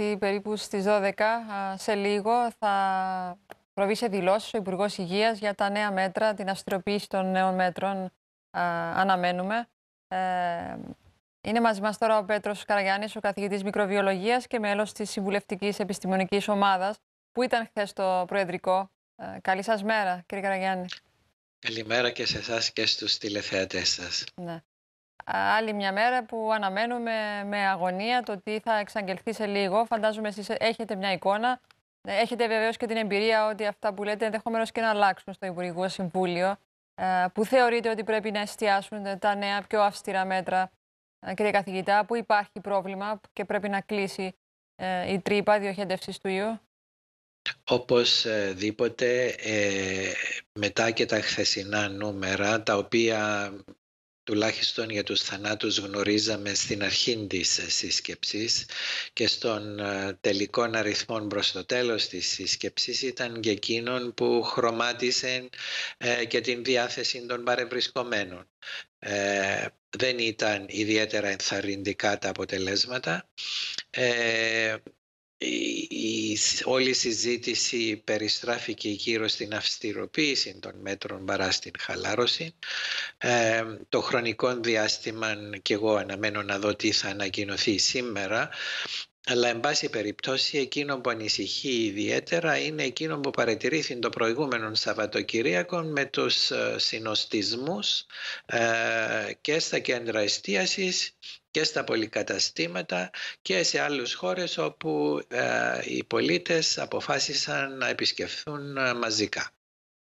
γιατί περίπου στις 12 σε λίγο θα προβεί σε δηλώσεις ο Υπουργός Υγείας για τα νέα μέτρα, την αυστηροποίηση των νέων μέτρων αναμένουμε. Ε, είναι μαζί μας τώρα ο Πέτρος Καραγιάννης, ο καθηγητής μικροβιολογίας και μέλος της Συμβουλευτικής Επιστημονικής Ομάδας, που ήταν χθες στο Προεδρικό. Ε, καλή σας μέρα, κύριε Καραγιάννη. Καλημέρα και σε εσάς και στους τηλεθεατές σας. Ναι. Άλλη μια μέρα που αναμένουμε με αγωνία το τι θα εξαγγελθεί σε λίγο. Φαντάζομαι εσείς έχετε μια εικόνα. Έχετε βεβαίως και την εμπειρία ότι αυτά που λέτε ενδεχομένως και να αλλάξουν στο Υπουργικό Συμβούλιο. Ε, που θεωρείτε ότι πρέπει να εστιάσουν τα νέα πιο αυστηρά μέτρα, ε, κύριε καθηγητά, που υπάρχει πρόβλημα και πρέπει να κλείσει ε, η τρύπα διοχέτευσης του ιού; Όπως δίποτε μετά και τα χθεσινά νούμερα τα οποία τουλάχιστον για τους θανάτους γνωρίζαμε στην αρχή της σύσκεψης και στον ε, τελικό αριθμό προς το τέλος της σύσκεψης ήταν και εκείνον που χρωμάτισε ε, και την διάθεση των παρευρισκομένων. Ε, δεν ήταν ιδιαίτερα ενθαρρυντικά τα αποτελέσματα η, όλη η συζήτηση περιστράφηκε γύρω στην αυστηροποίηση των μέτρων παρά στην χαλάρωση. Ε, το χρονικό διάστημα και εγώ αναμένω να δω τι θα ανακοινωθεί σήμερα αλλά εν πάση περιπτώσει εκείνο που ανησυχεί ιδιαίτερα είναι εκείνο που παρατηρήθη το προηγούμενο Σαββατοκυριακό με τους ε, συνοστισμούς ε, και στα κέντρα εστίασης και στα πολυκαταστήματα και σε άλλους χώρες όπου ε, οι πολίτες αποφάσισαν να επισκεφθούν ε, μαζικά.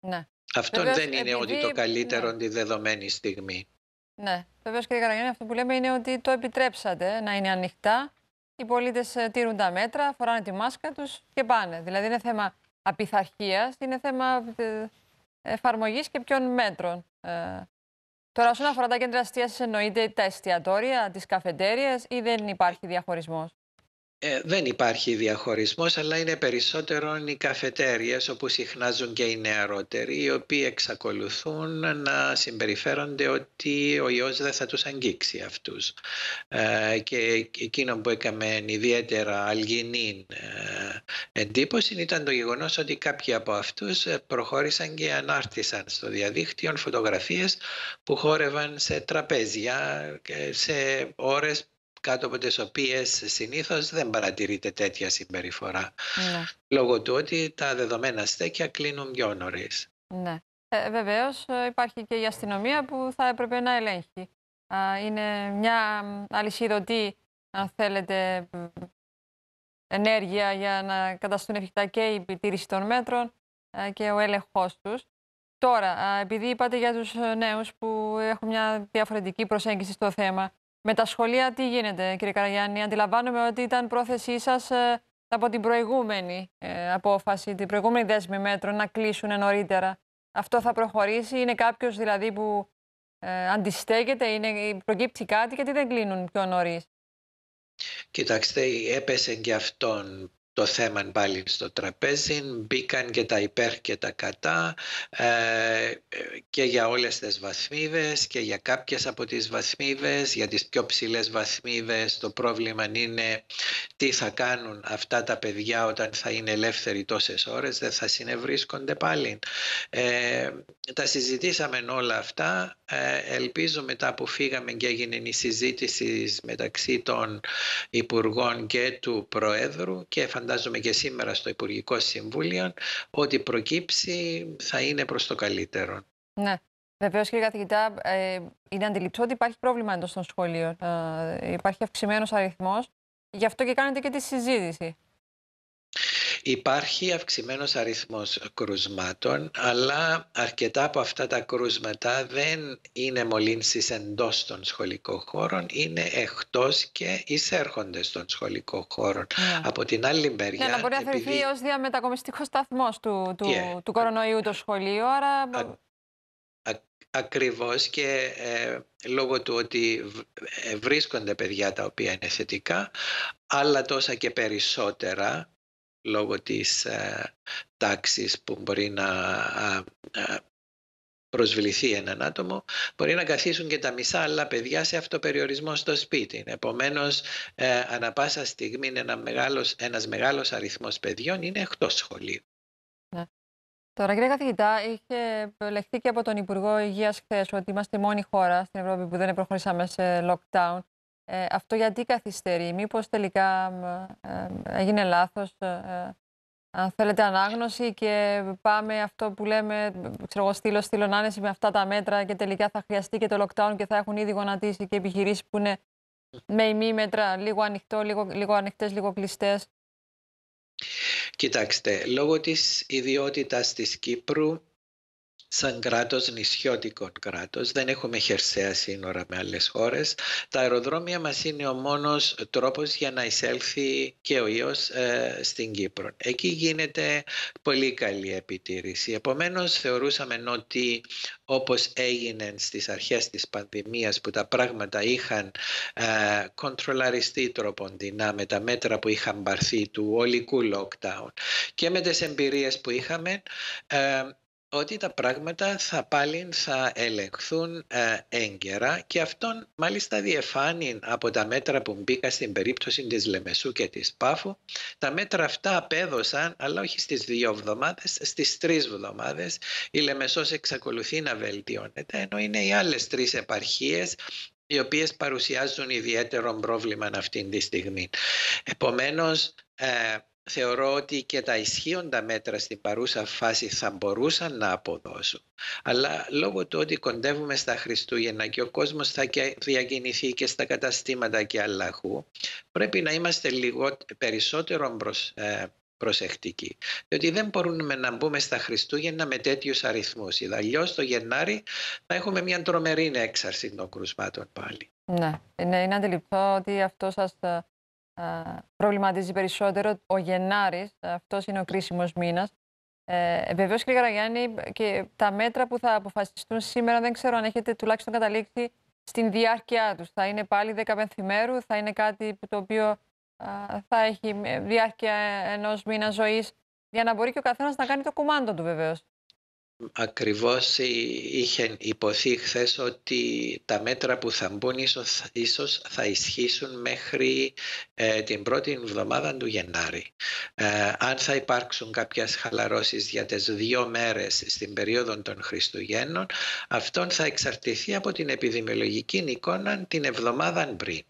Ναι. Αυτό δεν είναι ότι το καλύτερο ναι. τη δεδομένη στιγμή. Ναι, βεβαίως κύριε Καραγιάννη, αυτό που λέμε είναι ότι το επιτρέψατε να είναι ανοιχτά. Οι πολίτες ε, τήρουν τα μέτρα, φοράνε τη μάσκα τους και πάνε. Δηλαδή είναι θέμα απειθαρχίας, είναι θέμα εφαρμογής και ποιων μέτρων Τώρα, όσον αφορά τα κέντρα εστίασης, εννοείται τα εστιατόρια, τις καφετέρειε ή δεν υπάρχει διαχωρισμός; Ε, δεν υπάρχει διαχωρισμός αλλά είναι περισσότερο οι καφετέριες όπου συχνάζουν και οι νεαρότεροι οι οποίοι εξακολουθούν να συμπεριφέρονται ότι ο ιός δεν θα τους αγγίξει αυτούς. Ε, και εκείνο που έκαμε ιδιαίτερα αλγινή ε, εντύπωση ήταν το γεγονός ότι κάποιοι από αυτούς προχώρησαν και ανάρτησαν στο διαδίκτυο φωτογραφίες που χόρευαν σε τραπέζια σε ώρες κάτω από τις οποίες συνήθως δεν παρατηρείται τέτοια συμπεριφορά. Ναι. Λόγω του ότι τα δεδομένα στέκια κλείνουν πιο νωρίς. Ναι. Ε, Βεβαίως ε, υπάρχει και η αστυνομία που θα έπρεπε να ελέγχει. Είναι μια αλυσίδωτη, αν θέλετε, ενέργεια για να καταστούν εφικτά και η επιτήρηση των μέτρων ε, και ο έλεγχός τους. Τώρα, επειδή είπατε για τους νέους που έχουν μια διαφορετική προσέγγιση στο θέμα, με τα σχολεία τι γίνεται κύριε Καραγιάννη; Αντιλαμβάνομαι ότι ήταν πρόθεσή σας ε, από την προηγούμενη ε, απόφαση, την προηγούμενη δέσμη μέτρων να κλείσουν νωρίτερα. Αυτό θα προχωρήσει; Είναι κάποιος δηλαδή που ε, αντιστέκεται, είναι, προκύπτει κάτι; Γιατί δεν κλείνουν πιο νωρίς; Κοιτάξτε, έπεσε και αυτόν το θέμα πάλι στο τραπέζι, μπήκαν και τα υπέρ και τα κατά ε, και για όλες τις βαθμίδες και για κάποιες από τις βαθμίδες, για τις πιο ψηλές βαθμίδες το πρόβλημα είναι τι θα κάνουν αυτά τα παιδιά όταν θα είναι ελεύθεροι τόσες ώρες, δεν θα συνευρίσκονται πάλι. Ε, τα συζητήσαμε όλα αυτά, ε, ελπίζω μετά που φύγαμε και έγινε η συζήτηση μεταξύ των Υπουργών και του Προέδρου και φαντάζομαι και σήμερα στο Υπουργικό Συμβούλιο ότι προκύψει θα είναι προς το καλύτερο. Ναι. Βεβαίως, κύριε καθηγητά, ε, είναι αντιληπτό ότι υπάρχει πρόβλημα εντός των σχολείων. Ε, υπάρχει αυξημένος αριθμός. Γι' αυτό και κάνετε και τη συζήτηση. Υπάρχει αυξημένος αριθμός κρουσμάτων, αλλά αρκετά από αυτά τα κρούσματα δεν είναι μολύνσεις εντός των σχολικών χώρων, είναι εκτός και εισέρχονται στον σχολικό χώρο. Ναι. Από την άλλη μεριά... Ναι, να μπορεί να επειδή... θεωρηθεί ως διαμετακομιστικός σταθμός του, του, του κορονοϊού το σχολείο, άρα... Α, ακριβώς και ε, λόγω του ότι ε, βρίσκονται παιδιά τα οποία είναι θετικά, αλλά τόσα και περισσότερα λόγω της ε, τάξης που μπορεί να προσβληθεί έναν άτομο, μπορεί να καθίσουν και τα μισά άλλα παιδιά σε αυτοπεριορισμό στο σπίτι. Επομένως, ε, ανα πάσα στιγμή ένα μεγάλος, ένας μεγάλος αριθμός παιδιών είναι εκτός σχολείου. Ναι. Τώρα, κύριε καθηγητά, είχε λεχθεί και από τον Υπουργό Υγείας χθες ότι είμαστε η μόνη χώρα στην Ευρώπη που δεν προχωρήσαμε σε lockdown. Ε, αυτό γιατί καθυστερεί, μήπως τελικά ε, έγινε λάθος, ε, αν θέλετε ανάγνωση και πάμε αυτό που λέμε, ξέρω εγώ, στήλο, στήλο άνεση με αυτά τα μέτρα και τελικά θα χρειαστεί και το lockdown και θα έχουν ήδη γονατίσει και επιχειρήσεις που είναι με ημί μέτρα, λίγο ανοιχτό, λίγο, λίγο ανοιχτές, λίγο κλειστές. Κοιτάξτε, λόγω της ιδιότητας της Κύπρου σαν κράτος, νησιώτικο κράτος, δεν έχουμε χερσαία σύνορα με άλλες χώρες. Τα αεροδρόμια μας είναι ο μόνος τρόπος για να εισέλθει και ο ιός ε, στην Κύπρο. Εκεί γίνεται πολύ καλή επιτήρηση. Επομένως θεωρούσαμε ότι όπως έγινε στις αρχές της πανδημίας που τα πράγματα είχαν ε, κοντρολαριστεί τροποντινά με τα μέτρα που είχαν πάρθει του ολικού lockdown και με τις εμπειρίες που είχαμε ε, ότι τα πράγματα θα πάλι θα ελεγχθούν ε, έγκαιρα και αυτόν μάλιστα διεφάνει από τα μέτρα που μπήκα στην περίπτωση της Λεμεσού και της Πάφου. Τα μέτρα αυτά απέδωσαν, αλλά όχι στις δύο εβδομάδες, στις τρεις εβδομάδες. Η Λεμεσός εξακολουθεί να βελτιώνεται, ενώ είναι οι άλλες τρεις επαρχίες οι οποίες παρουσιάζουν ιδιαίτερο πρόβλημα αυτή τη στιγμή. Επομένως, ε, θεωρώ ότι και τα ισχύοντα μέτρα στην παρούσα φάση θα μπορούσαν να αποδώσουν. Αλλά λόγω του ότι κοντεύουμε στα Χριστούγεννα και ο κόσμος θα διακινηθεί και στα καταστήματα και αλλαχού, πρέπει να είμαστε λίγο περισσότερο ε, προσεκτικοί. Διότι δεν μπορούμε να μπούμε στα Χριστούγεννα με τέτοιους αριθμούς. Αλλιώς το Γενάρη θα έχουμε μια τρομερή έξαρση των κρουσμάτων πάλι. Ναι, είναι, είναι αντιληπτό ότι αυτό σας ε, προβληματίζει περισσότερο ο Γενάρης. Αυτός είναι ο κρίσιμος μήνας. Ε, Βεβαίως, κύριε Καραγιάννη, και τα μέτρα που θα αποφασιστούν σήμερα δεν ξέρω αν έχετε τουλάχιστον καταλήξει στην διάρκεια τους. Θα είναι πάλι 10 πενθυμέρου, θα είναι κάτι το οποίο θα έχει διάρκεια ενός μήνα ζωής για να μπορεί και ο καθένας να κάνει το κουμάντο του βεβαίως. Ακριβώς είχε υποθεί χθες ότι τα μέτρα που θα μπουν ίσως, ίσως θα ισχύσουν μέχρι ε, την πρώτη εβδομάδα του Γενάρη. Ε, αν θα υπάρξουν κάποιες χαλαρώσεις για τις δύο μέρες στην περίοδο των Χριστουγέννων, αυτό θα εξαρτηθεί από την επιδημιολογική εικόνα την εβδομάδα πριν.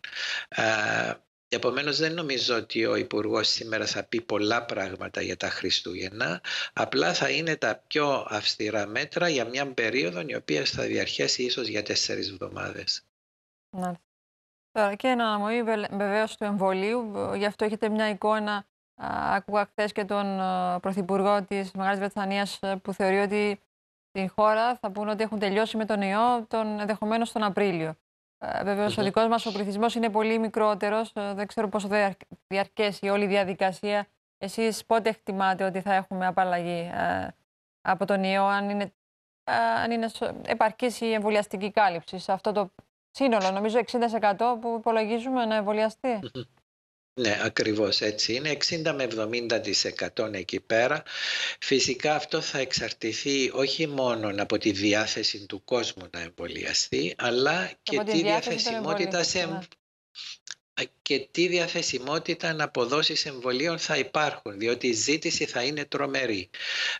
Ε, Επομένως, δεν νομίζω ότι ο Υπουργός σήμερα θα πει πολλά πράγματα για τα Χριστούγεννα. Απλά θα είναι τα πιο αυστηρά μέτρα για μια περίοδο η οποία θα διαρχέσει ίσως για τέσσερις εβδομάδες. Ναι. Τώρα και ένα αναμονή βεβαίως του εμβολίου. Γι' αυτό έχετε μια εικόνα. Άκουγα χθες και τον Πρωθυπουργό της Μεγάλης Βρετανίας που θεωρεί ότι στην χώρα θα πούνε ότι έχουν τελειώσει με τον ιό τον ενδεχομένως τον Απρίλιο. Ε, Βεβαίως, ο δικός μας ο πληθυσμός είναι πολύ μικρότερος. Ε, δεν ξέρω πόσο θα διαρκέσει όλη η διαδικασία. Εσείς πότε εκτιμάτε ότι θα έχουμε απαλλαγή ε, από τον ιό, αν είναι, αν είναι επαρκής η εμβολιαστική κάλυψη σε αυτό το σύνολο, νομίζω 60% που υπολογίζουμε να εμβολιαστεί; Ναι, ακριβώς έτσι είναι. 60 με 70% εκεί πέρα. Φυσικά αυτό θα εξαρτηθεί όχι μόνο από τη διάθεση του κόσμου να εμβολιαστεί, αλλά και τη διαθεσιμότητα σε, ναι και τι διαθεσιμότητα να αποδόσεις εμβολίων θα υπάρχουν, διότι η ζήτηση θα είναι τρομερή.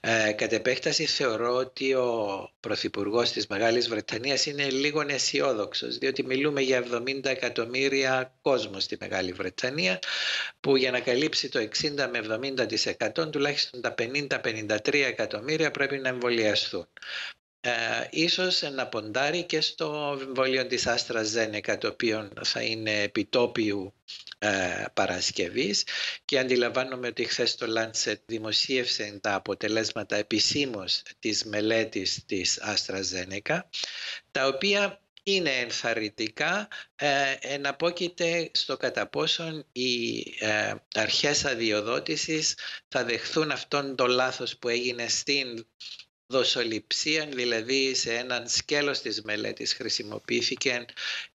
Ε, κατ' επέκταση θεωρώ ότι ο Πρωθυπουργός της Μεγάλης Βρετανίας είναι λίγο αισιόδοξος, διότι μιλούμε για 70 εκατομμύρια κόσμο στη Μεγάλη Βρετανία, που για να καλύψει το 60 με 70% τουλάχιστον τα 50-53 εκατομμύρια πρέπει να εμβολιαστούν ε, ίσως να ποντάρει και στο εμβόλιο της Άστρα Ζένεκα το οποίο θα είναι επιτόπιου ε, Παρασκευής. Και αντιλαμβάνομαι ότι χθες το Lancet δημοσίευσε τα αποτελέσματα επισήμως της μελέτης της Άστρα Ζένεκα τα οποία είναι ενθαρρυντικά, ε, εναπόκειται στο κατά πόσον οι ε, αρχές αδειοδότησης θα δεχθούν αυτόν το λάθος που έγινε στην δοσοληψία, δηλαδή σε έναν σκέλος της μελέτης χρησιμοποιήθηκε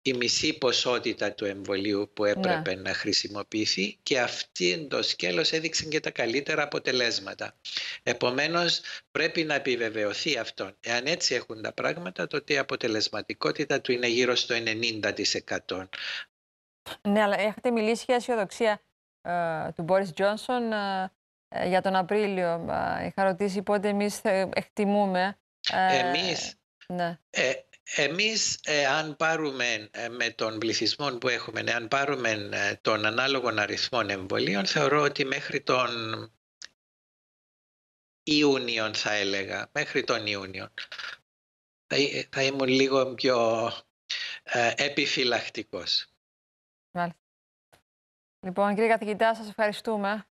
η μισή ποσότητα του εμβολίου που έπρεπε να χρησιμοποιηθεί και αυτή το σκέλος έδειξε και τα καλύτερα αποτελέσματα. Επομένως πρέπει να επιβεβαιωθεί αυτό. Εάν έτσι έχουν τα πράγματα τότε η αποτελεσματικότητα του είναι γύρω στο 90%. Ναι, αλλά έχετε μιλήσει για αισιοδοξία ε, του Μπόρις Τζόνσον ε, ε, για τον Απρίλιο. Είχα ρωτήσει πότε εμείς εκτιμούμε. Εμείς, ναι. ε, εμείς αν πάρουμε με τον πληθυσμό που έχουμε, αν πάρουμε τον ανάλογο αριθμό εμβολίων, θεωρώ ότι μέχρι τον Ιούνιο θα έλεγα, μέχρι τον Ιούνιο. Θα, θα ήμουν λίγο πιο ε, επιφυλακτικός. Λοιπόν, κύριε καθηγητά, σας ευχαριστούμε.